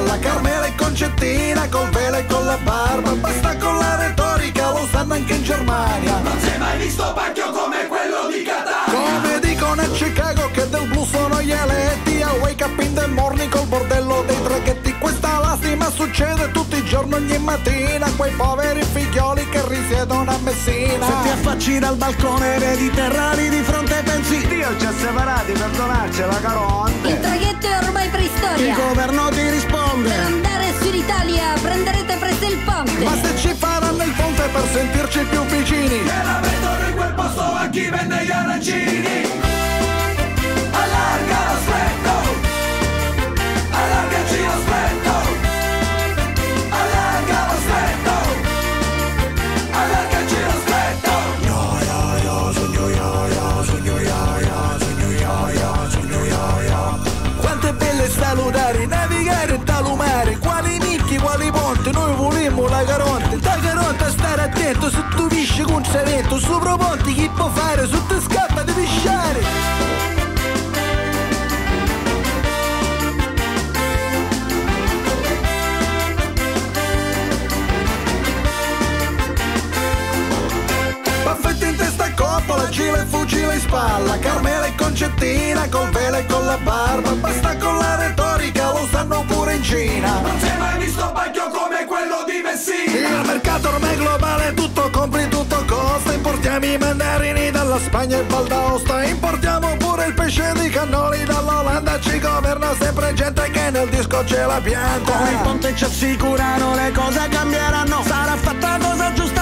spalla Carmela e Concettina col velo e con la barba Basta con la retorica, lo sanno anche in Germania. Non si è mai visto pacchio come quello di Catania? Come dicono a Chicago che del blu sono gli eletti A wake up in the morning col bordello dei traghetti Questa lastima succede tutti i giorni, ogni mattina Quei poveri figlioli che risiedono a Messina. Se ti affacci dal balcone vedi terrari di fronte pensi Dio ci ha separati per donarcela Caronte. Il traghetto è ormai Il preistoria. governo ti sentirci più vicini. E la vedono in quel posto a chi vende gli arancini se tu visci con savento Sopra ponti chi può fare, su te scappa di pisciare. Baffetti in testa a coppola, gira e fucile in spalla Carmela e Concettina col velo e con la barba Basta con la retorica, lo sanno pure in Cina. Non si è mai visto pacchio come quello di mercato ormai globale, tutto compri, tutto costa. Importiamo i mandarini dalla Spagna e Val d'Aosta Importiamo pure il pesce di cannoli dall'Olanda. Ci governa sempre gente che nel disco ce la pianta. Con il ponte ci assicurano le cose cambieranno. Sarà fatta cosa giusta,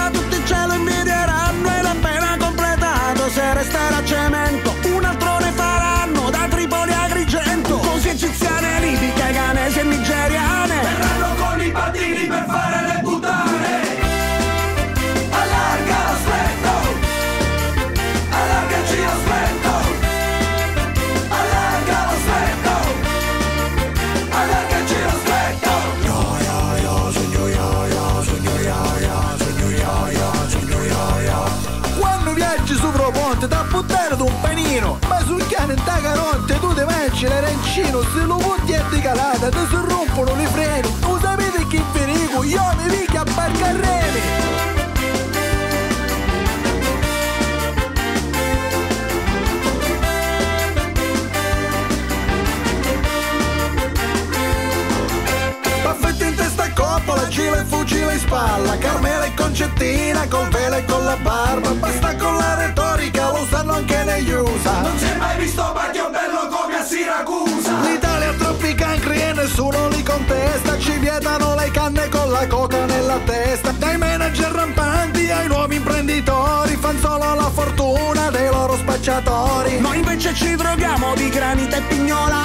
buttare da un panino Ma sul cane in Caronte tu ti mangi l'arancino Se lo butti a di calata ti si spalla Carmela e Concettina col velo e con la barba. Basta con la retorica, lo sanno anche negli USA. Non si è mai visto pacchio bello come a Siracusa. L'Italia ha troppi cancri e nessuno li contesta. Ci vietano le canne con la coca nella testa. Dai manager rampanti ai nuovi imprenditori Fan solo la fortuna dei loro spacciatori. Noi invece ci droghiamo di granite e pignolate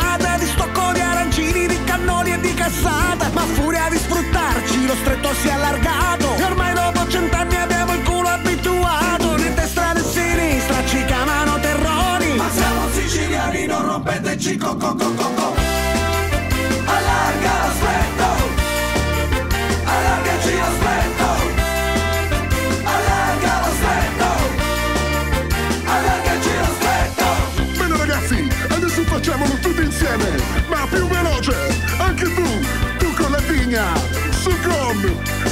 stretto si è allargato. E ormai dopo cent'anni abbiamo il culo abituato. Di destra di sinistra ci chiamano terrori Ma siamo siciliani, non rompeteci co You.